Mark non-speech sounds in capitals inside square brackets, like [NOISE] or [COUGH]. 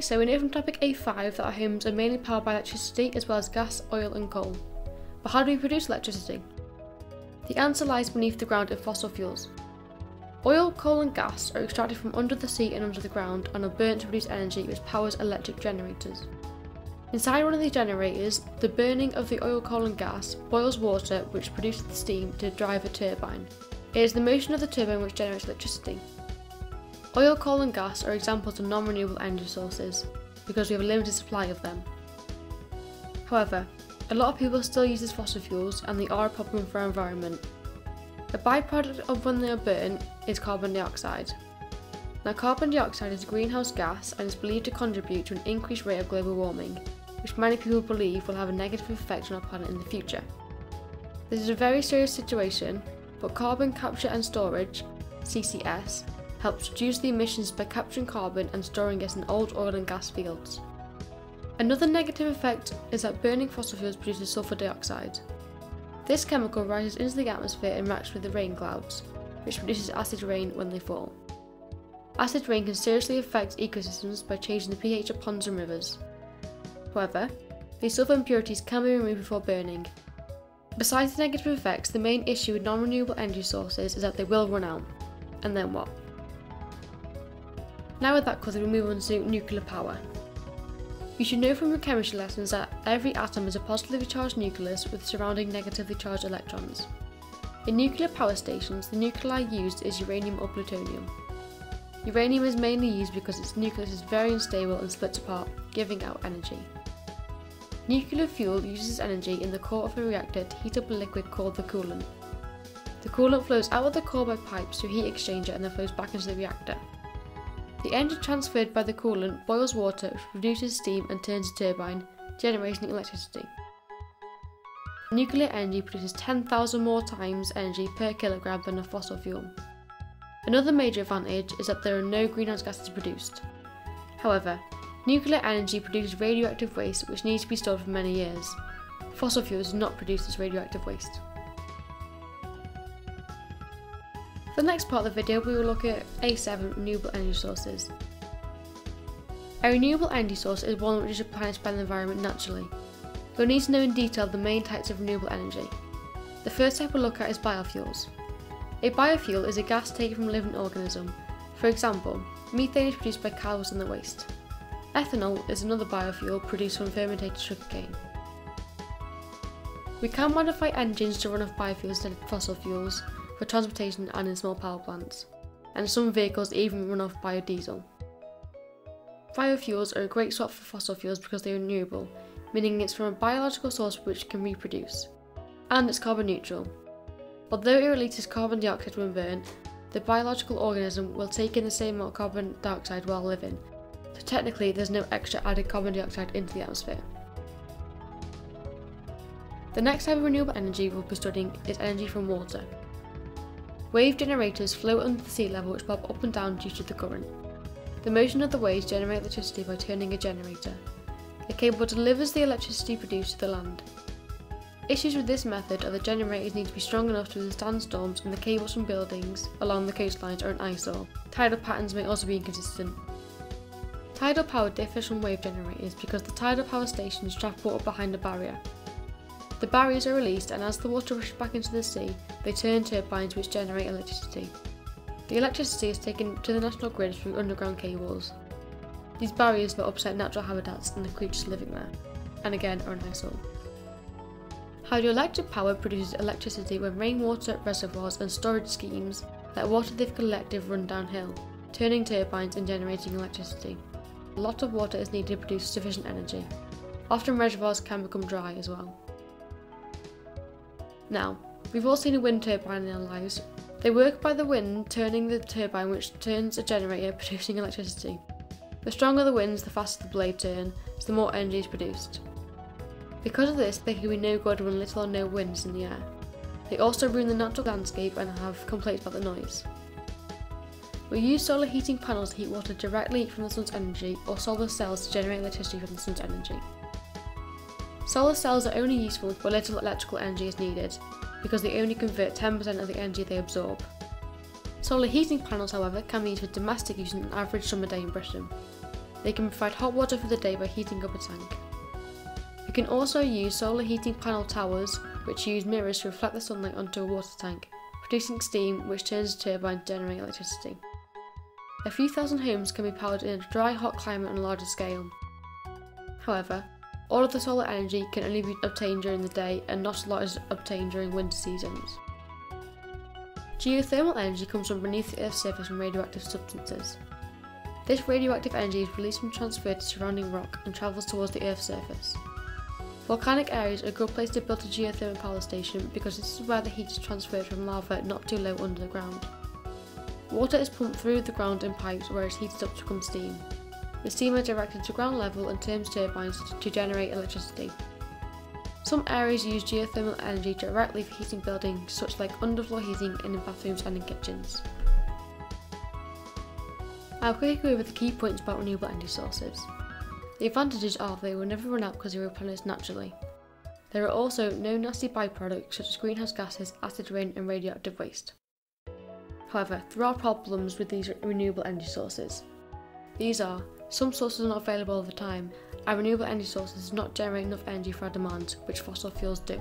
So we know from topic A5 that our homes are mainly powered by electricity as well as gas, oil and coal. But how do we produce electricity? The answer lies beneath the ground in fossil fuels. Oil, coal and gas are extracted from under the sea and under the ground and are burnt to produce energy which powers electric generators. Inside one of these generators, the burning of the oil, coal and gas boils water which produces the steam to drive a turbine. It is the motion of the turbine which generates electricity. Oil, coal and gas are examples of non-renewable energy sources because we have a limited supply of them. However, a lot of people still use these fossil fuels and they are a problem for our environment. A byproduct of when they are burnt is carbon dioxide. Now carbon dioxide is a greenhouse gas and is believed to contribute to an increased rate of global warming, which many people believe will have a negative effect on our planet in the future. This is a very serious situation, but carbon capture and storage, CCS, helps reduce the emissions by capturing carbon and storing it in old oil and gas fields. Another negative effect is that burning fossil fuels produces sulfur dioxide. This chemical rises into the atmosphere and reacts with the rain clouds, which produces acid rain when they fall. Acid rain can seriously affect ecosystems by changing the pH of ponds and rivers. However, these sulfur impurities can be removed before burning. Besides the negative effects, the main issue with non-renewable energy sources is that they will run out. And then what? Now with that covered, we move on to nuclear power. You should know from your chemistry lessons that every atom is a positively charged nucleus with surrounding negatively charged electrons. In nuclear power stations, the nuclei used is uranium or plutonium. Uranium is mainly used because its nucleus is very unstable and splits apart, giving out energy. Nuclear fuel uses energy in the core of a reactor to heat up a liquid called the coolant. The coolant flows out of the core by pipes through a heat exchanger and then flows back into the reactor. The energy transferred by the coolant boils water which produces steam and turns a turbine, generating electricity. Nuclear energy produces 10,000 more times energy per kilogram than a fossil fuel. Another major advantage is that there are no greenhouse gases produced. However, nuclear energy produces radioactive waste which needs to be stored for many years. Fossil fuels do not produce this radioactive waste. For the next part of the video we will look at A7 renewable energy sources. A renewable energy source is one which is replenished by the environment naturally. You'll need to know in detail the main types of renewable energy. The first type we'll look at is biofuels. A biofuel is a gas taken from a living organism. For example, methane is produced by cows and their waste. Ethanol is another biofuel produced from fermented sugarcane. We can modify engines to run off biofuels instead of fossil fuels for transportation and in small power plants, and some vehicles even run off biodiesel. Biofuels are a great swap for fossil fuels because they are renewable, meaning it's from a biological source which can reproduce, and it's carbon neutral. Although it releases carbon dioxide when burned, the biological organism will take in the same amount of carbon dioxide while living, so technically there's no extra added carbon dioxide into the atmosphere. The next type of renewable energy we'll be studying is energy from water. Wave generators float under the sea level which bob up and down due to the current. The motion of the waves generate electricity by turning a generator. The cable delivers the electricity produced to the land. Issues with this method are the generators need to be strong enough to withstand storms and the cables from buildings along the coastlines are an eyesore. Tidal patterns may also be inconsistent. Tidal power differs from wave generators because the tidal power stations trap water behind a barrier. The barriers are released and as the water rushes back into the sea, they turn turbines which generate electricity. The electricity is taken to the national grid through underground cables. These barriers will upset natural habitats and the creatures living there, and again are an eyesore. Hydroelectric power produces electricity when rainwater reservoirs and storage schemes let water they've collected run downhill, turning turbines and generating electricity. A lot of water is needed to produce sufficient energy. Often reservoirs can become dry as well. Now, we've all seen a wind turbine in our lives. They work by the wind turning the turbine which turns a generator [LAUGHS] producing electricity. The stronger the winds, the faster the blade turn, so the more energy is produced. Because of this, they can be no good when little or no wind is in the air. They also ruin the natural landscape and have complaints about the noise. We use solar heating panels to heat water directly from the sun's energy or solar cells to generate electricity from the sun's energy. Solar cells are only useful where little electrical energy is needed, because they only convert 10% of the energy they absorb. Solar heating panels, however, can be used for domestic use on an average summer day in Britain. they can provide hot water for the day by heating up a tank. You can also use solar heating panel towers, which use mirrors to reflect the sunlight onto a water tank, producing steam which turns a turbine to generate electricity. A few thousand homes can be powered in a dry, hot climate on a larger scale. However, all of the solar energy can only be obtained during the day and not a lot is obtained during winter seasons. Geothermal energy comes from beneath the Earth's surface from radioactive substances. This radioactive energy is released and transferred to surrounding rock and travels towards the Earth's surface. Volcanic areas are a good place to build a geothermal power station because this is where the heat is transferred from lava not too low under the ground. Water is pumped through the ground in pipes where it is heated up to become steam. The steam directed to ground level and turns turbines to generate electricity. Some areas use geothermal energy directly for heating buildings, such like underfloor heating in bathrooms and in kitchens. I'll quickly go over the key points about renewable energy sources. The advantages are they will never run out because they replenish naturally. There are also no nasty byproducts such as greenhouse gases, acid rain and radioactive waste. However, there are problems with these renewable energy sources. These are, some sources are not available all the time, and renewable energy sources do not generate enough energy for our demands, which fossil fuels do.